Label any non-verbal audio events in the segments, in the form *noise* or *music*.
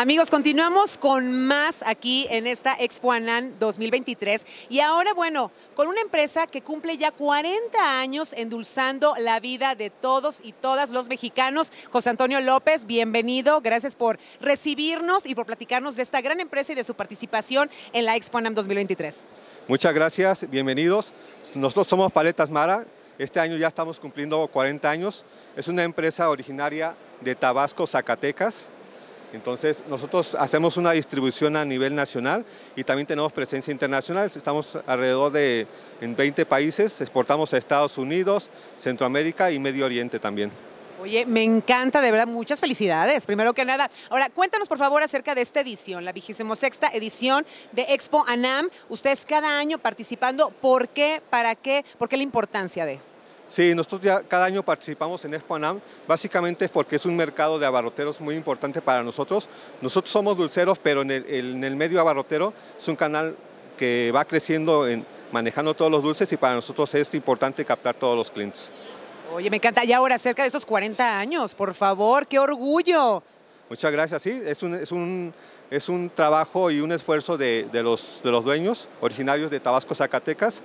Amigos, continuamos con más aquí en esta Expo Anan 2023 y ahora, bueno, con una empresa que cumple ya 40 años endulzando la vida de todos y todas los mexicanos. José Antonio López, bienvenido, gracias por recibirnos y por platicarnos de esta gran empresa y de su participación en la Expo Anan 2023. Muchas gracias, bienvenidos. Nosotros somos Paletas Mara, este año ya estamos cumpliendo 40 años. Es una empresa originaria de Tabasco, Zacatecas. Entonces, nosotros hacemos una distribución a nivel nacional y también tenemos presencia internacional. Estamos alrededor de en 20 países, exportamos a Estados Unidos, Centroamérica y Medio Oriente también. Oye, me encanta, de verdad, muchas felicidades, primero que nada. Ahora, cuéntanos por favor acerca de esta edición, la vigésimo sexta edición de Expo ANAM. Ustedes cada año participando, ¿por qué? ¿Para qué? ¿Por qué la importancia de? Sí, nosotros ya cada año participamos en Expo ANAM, básicamente es porque es un mercado de abarroteros muy importante para nosotros. Nosotros somos dulceros, pero en el, medio abarrotero es un canal que va creciendo en, manejando todos los dulces y para nosotros es importante captar todos los clientes. Oye, me encanta. Y ahora, cerca de esos 40 años, por favor, qué orgullo. Muchas gracias, sí, es un, es un, es un trabajo y un esfuerzo de, de, los, de los dueños originarios de Tabasco, Zacatecas,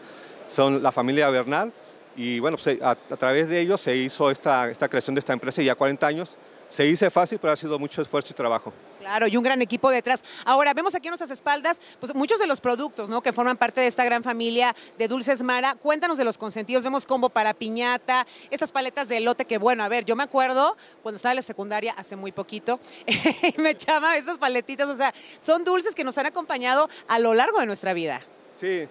son la familia Bernal, y bueno, pues, a, a, través de ellos se hizo esta, esta creación de esta empresa ya 40 años. Se hizo fácil, pero ha sido mucho esfuerzo y trabajo. Claro, y un gran equipo detrás. Ahora, vemos aquí a nuestras espaldas pues, muchos de los productos ¿no? que forman parte de esta gran familia de Dulces Mara. Cuéntanos de los consentidos. Vemos combo para piñata, estas paletas de elote que, bueno, a ver, yo me acuerdo cuando estaba en la secundaria hace muy poquito, y *laughs* me echaba estas paletitas. O sea, son dulces que nos han acompañado a lo largo de nuestra vida. Sí,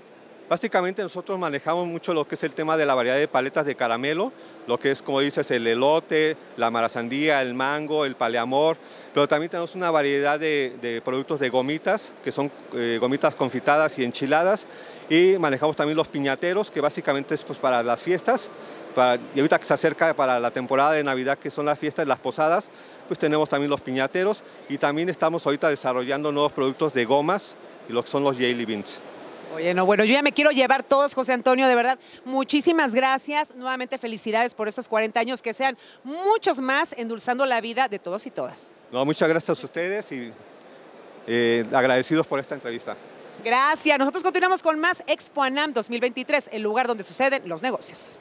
Básicamente nosotros manejamos mucho lo que es el tema de la variedad de paletas de caramelo, lo que es, como dices, el elote, la marazandía, el mango, el paleamor, pero también tenemos una variedad de, productos de gomitas, que son eh, gomitas confitadas y enchiladas, y manejamos también los piñateros, que básicamente es pues, para las fiestas, y ahorita que se acerca para la temporada de Navidad, que son las fiestas, las posadas, pues tenemos también los piñateros, y también estamos ahorita desarrollando nuevos productos de gomas, y lo que son los jelly beans. Oye, no, bueno, yo ya me quiero llevar todos, José Antonio, de verdad. Muchísimas gracias. Nuevamente felicidades por estos 40 años, que sean muchos más endulzando la vida de todos y todas. No, muchas gracias a ustedes y eh, agradecidos por esta entrevista. Gracias. Nosotros continuamos con más Expo Anam 2023, el lugar donde suceden los negocios.